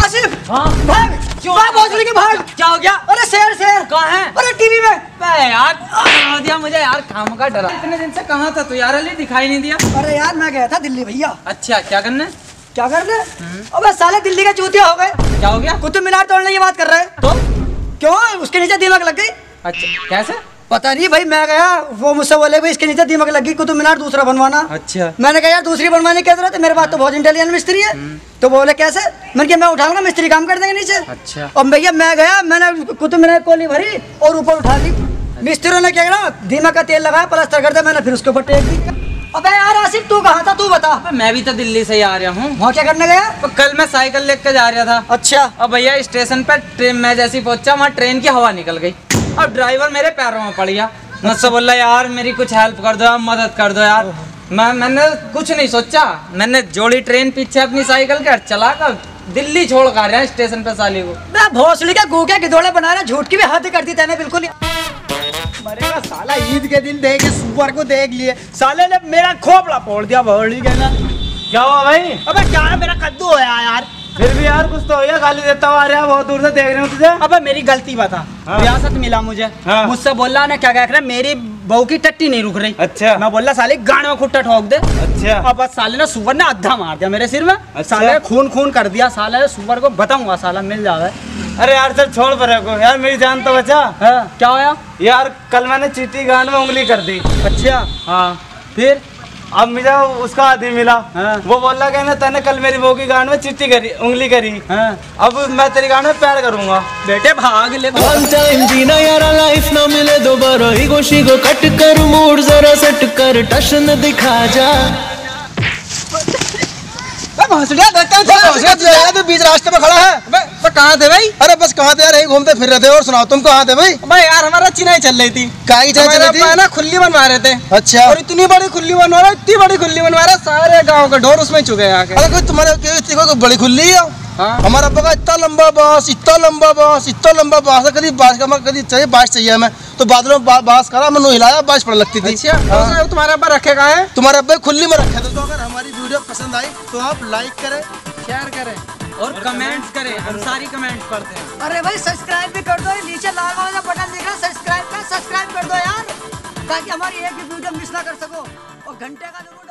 आसिफ! हाँ? भाग! भाग भोसड़ी के भाग! क्या? हो गया अरे शेर शेर कहाँ है? अरे टीवी में! यार दिया मुझे यार काम का डरा। इतने दिन से कहाँ था तू? यार अली दिखाई नहीं दिया। अरे यार मैं गया था दिल्ली भैया। अच्छा क्या करने? क्या करने? अबे साले दिल्ली के चूतिया हो गए। क्या? हो गया कुतुब मीनार तोड़ने की बात कर रहे हैं। तो? क्यों? उसके नीचे दीमक लग गई। अच्छा कैसे? पता नहीं भाई मैं गया वो मुझसे बोले भाई इसके नीचे दीमक लगी कुतुब मीनार दूसरा बनवाना। अच्छा। मैंने कहा यार दूसरी बनवाने की ज़रूरत है मेरे पास तो बहुत इंटेलिजेंट मिस्त्री है। तो बोले कैसे? मैंने कहा मैं उठाऊँगा मिस्त्री काम कर देंगे नीचे। अच्छा। और भैया मैं गया मैंने कुतुब मीनार कोली भरी और ऊपर उठा ली। मिस्त्रियों ने क्या करा? दीमक का तेल लगाया प्लास्टर कर दिया मैंने फिर उसके ऊपर टेक दी। अबे यार आसिफ तू कहाँ था? तू बता। मैं भी तो दिल्ली से ही आ रहा हूँ। वहाँ क्या करने गया? तो कल मैं साइकिल लेकर जा रहा था। अच्छा। अब भैया स्टेशन पर ट्रेन मैं जैसे पहुँचा वहाँ ट्रेन की हवा निकल गई। और ड्राइवर मेरे पैरों में पड़ गया। मुझसे बोला यार मेरी कुछ हेल्प कर दो यार मदद कर दो यार। मैं मैंने कुछ नहीं सोचा। मैंने जोड़ी ट्रेन पीछे अपनी साइकिल के चला कर दिल्ली छोड़ कर रहा है स्टेशन पे साली को। भोसड़ी का गूके गिदोड़े बना रहा झूठ की भी हद कर दी तेने बिल्कुल मरेगा साला ईद के दिन देख के सुअर को देख लिए। साले ने मेरा खोपड़ा फोड़ दिया भोड़ी के ना। क्या हुआ भाई? अबे क्या मेरा कद्दू होया यार। फिर भी यार कुछ तो हो गया गाली देता हुआ आ बहुत दूर से देख रहे हो तुझे। अबे मेरी गलती बता। हाँ। रियासत मिला मुझे। हाँ। मुझसे बोला ना क्या कह रहा मेरी बहू की टट्टी नहीं रुक रही। अच्छा। मैं बोला साले गाड़ में खुट्टा ठोक दे। अच्छा। अब बस साले ने सुअर ने अद्धा मार दिया मेरे सिर में। अच्छा। साले खून खून कर दिया। साले ने सुअर को बताऊँगा साला मिल जावे। अरे यार चल छोड़ परे को यार मेरी जान तो बचा। हाँ, क्या होया यार कल मैंने चीटी गांड में उंगली कर दी। अच्छा। हाँ। फिर? अब मुझे उसका आदमी मिला। हाँ। वो बोला कहना तेने कल मेरी बहू की गांड में चिट्टी करी उंगली करी। हाँ। अब मैं तेरी गांड में प्यार करूँगा। बेटे भाग ले वन टाइम जीना यारा लाइफ ना मिले दोबारा। ही गोशी को कट कर मूड जरा सेट कर टशन दिखा जा। तो बीच रास्ते में खड़ा है। कहाँ थे भाई? अरे बस कहाँ थे यार यही घूमते फिर रहे थे। और सुनाओ तुम कहाँ थे भाई? भाई यार हमारा चिनाई चल रही थी। कहाँ चली अब्बा थी? ना खुली बनवा रहे थे। अच्छा। और इतनी बड़ी खुली बनवा रहा इतनी बड़ी खुली बनवा रहा सारे गाँव का ढोर उसमें चुके हैं अरे कोई तुम्हारे इतनी बड़ी खुली है? हाँ। हमारा अब्बा का इतना लंबा बाँस इतना लंबा बाँस इतना लंबा बाँस है कभी बाँस का मैं कभी चाहिए बाँस चाहिए हमें। तो बादलों में बा- बाँस करा मैंने हिलाया बाँस पड़ लगती थी। अच्छा हाँ। उसने तुम्हारे अब्बा रखे कहाँ है? तुम्हारे अब्बा खुली में रखे तो अगर हमारी वीडियो पसंद आई तो आप लाइक करें शेयर करें। और कमेंट्स करें, हम सारी कमेंट पढ़ते हैं। अरे भाई सब्सक्राइब भी कर दो नीचे लाल वाला बटन दिख रहा है सब्सक्राइब कर सब्सक्राइब कर दो यार, ताकि हमारी एक भी वीडियो मिस ना कर सको। और घंटे का ज़रूर